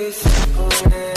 really simple.